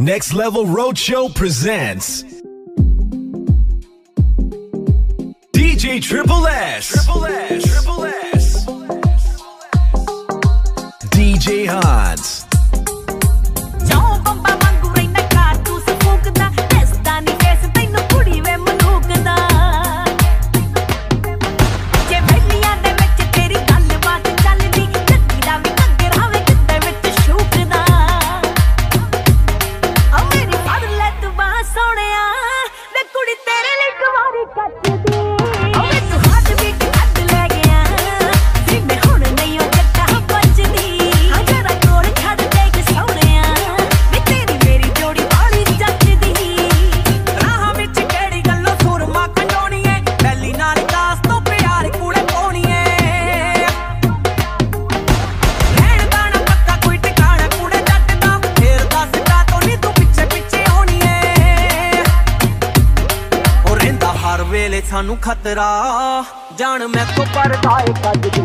Next Level Roadshow presents DJ Triple S. Triple S. ਸਾਨੂੰ ਖਤਰਾ। ਜਾਣ ਮੈਂ ਪਰਦਾ ਏ ਕੱਜ ਦੀ।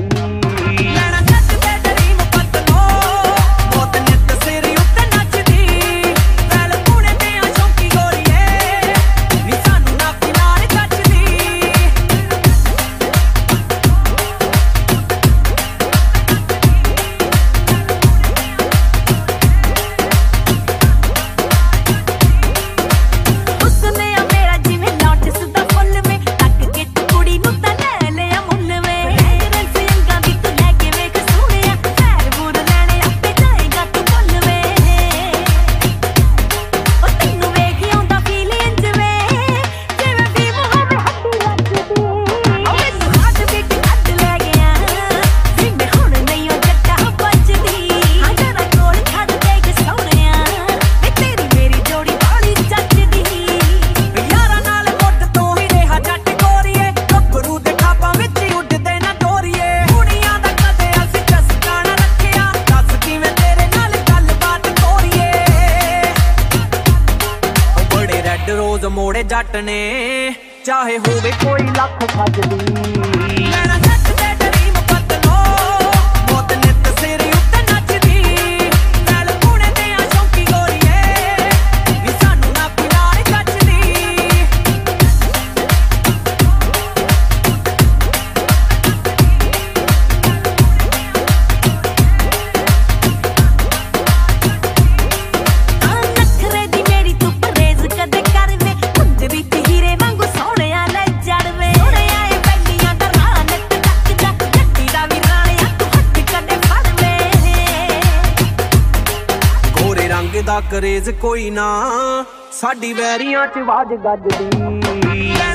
ਰੈੱਡ ਰੋਜ਼ ਮੋੜੇ ਜੱਟ ਨੇ। ਚਾਹੇ ਹੋਵੇ ਕੋਈ ਲੱਖ ਖੱਜਦੀ ਦਾ ਕਰੇਜ਼ ਕੋਈ ਨਾ ਸਾਡੀ ਵੈਰੀਆਂ 'ਚ ਵਾਜ ਗੱਜਦੀ।